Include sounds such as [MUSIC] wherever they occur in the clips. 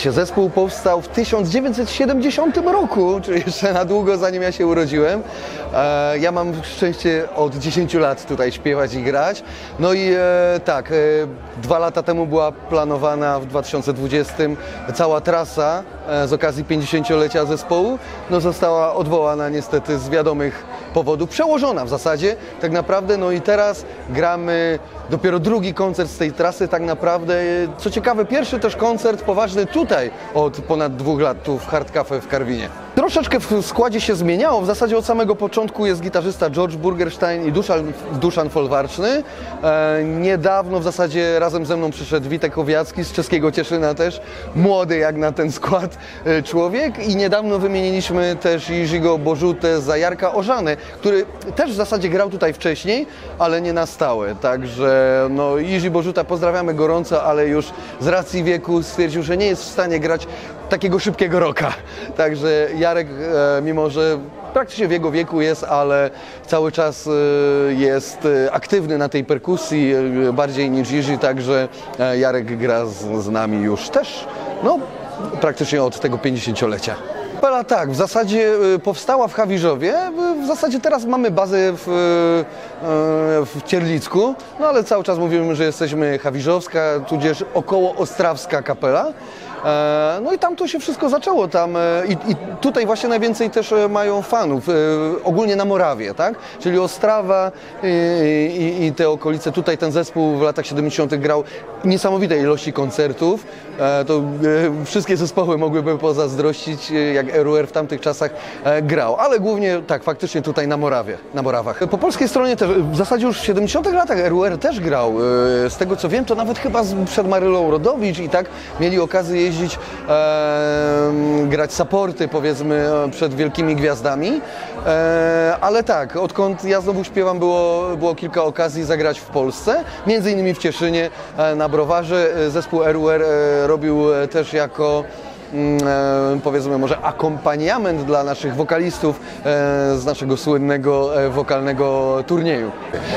Słuchajcie, zespół powstał w 1970 roku, czyli jeszcze na długo zanim ja się urodziłem. E, ja mam szczęście od 10 lat tutaj śpiewać i grać. No i e, tak, e, dwa lata temu była planowana w 2020 cała trasa z okazji 50-lecia zespołu. No została odwołana niestety z wiadomych powodów, przełożona w zasadzie tak naprawdę. No i teraz gramy dopiero drugi koncert z tej trasy tak naprawdę. Co ciekawe, pierwszy też koncert poważny tutaj od ponad dwóch lat tu w Hard Cafe w Karwinie. Troszeczkę w składzie się zmieniało. W zasadzie od samego początku jest gitarzysta George Burgerstein i Duszan, Duszan Folwarczny. E, niedawno w zasadzie razem ze mną przyszedł Witek Owiacki z czeskiego Cieszyna też. Młody jak na ten skład e, człowiek. I niedawno wymieniliśmy też Jižigo Bożutę za Jarka Ożany, który też w zasadzie grał tutaj wcześniej, ale nie na stałe. Także no Jiří Bożuta pozdrawiamy gorąco, ale już z racji wieku stwierdził, że nie jest w stanie grać takiego szybkiego roka. Także Jarek, e, mimo że praktycznie w jego wieku jest, ale cały czas e, jest e, aktywny na tej perkusji bardziej niż Jiří, także Jarek gra z, z nami już też, no praktycznie od tego 50-lecia. Kapela tak, w zasadzie powstała w Hawirzowie. W zasadzie teraz mamy bazę w, w Cierlicku, no ale cały czas mówimy, że jesteśmy Hawirzowska, tudzież około Ostrawska kapela. E, No i tam to się wszystko zaczęło tam e, i, i tutaj właśnie najwięcej też e, mają fanów, ogólnie na Morawie, tak? Czyli Ostrawa i, i, i te okolice. Tutaj ten zespół w latach 70. grał niesamowitej ilości koncertów. To wszystkie zespoły mogłyby pozazdrościć, jak RUR w tamtych czasach grał, ale głównie tak, faktycznie tutaj na Morawie, na Morawach. Po polskiej stronie też, w zasadzie już w 70 latach RUR też grał. Z tego co wiem, to nawet chyba przed Marylą Rodowicz i tak mieli okazję jeździć, e, grać supporty powiedzmy e, przed wielkimi gwiazdami. E, ale tak, odkąd ja znowu śpiewam, było, było kilka okazji zagrać w Polsce, między innymi w Cieszynie e, na Browarze. E, Zespół RUR robił też jako powiedzmy może akompaniament dla naszych wokalistów e, z naszego słynnego e, wokalnego turnieju.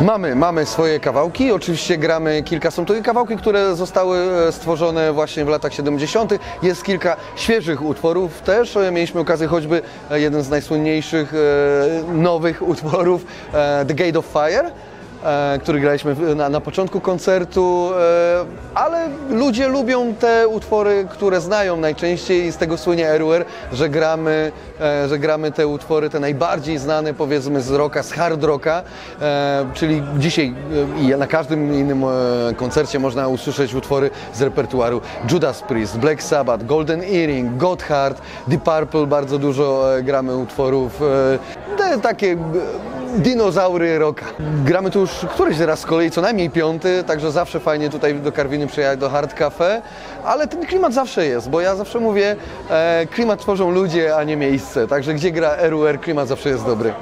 Mamy, mamy swoje kawałki, oczywiście gramy kilka, są to kawałki, które zostały e, stworzone właśnie w latach 70. Jest kilka świeżych utworów też, E, mieliśmy okazję choćby e, jeden z najsłynniejszych e, nowych [LAUGHS] utworów e, The Gate of Fire e, który graliśmy na, na początku koncertu, e, ale ludzie lubią te utwory, które znają najczęściej i z tego słynie RUR, że gramy, e, że gramy te utwory, te najbardziej znane powiedzmy z rocka, z hard rocka, e, czyli dzisiaj e, i na każdym innym e, koncercie można usłyszeć utwory z repertuaru. Judas Priest, Black Sabbath, Golden Earring, Gotthard, Deep Purple, bardzo dużo e, gramy utworów, e, te takie e, dinozaury rocka. Gramy tu już któryś raz z kolei, co najmniej piąty, także zawsze fajnie tutaj do Karwiny przyjechać do Hard Cafe, ale ten klimat zawsze jest, bo ja zawsze mówię, e, klimat tworzą ludzie, a nie miejsce, także gdzie gra RUR, klimat zawsze jest dobry.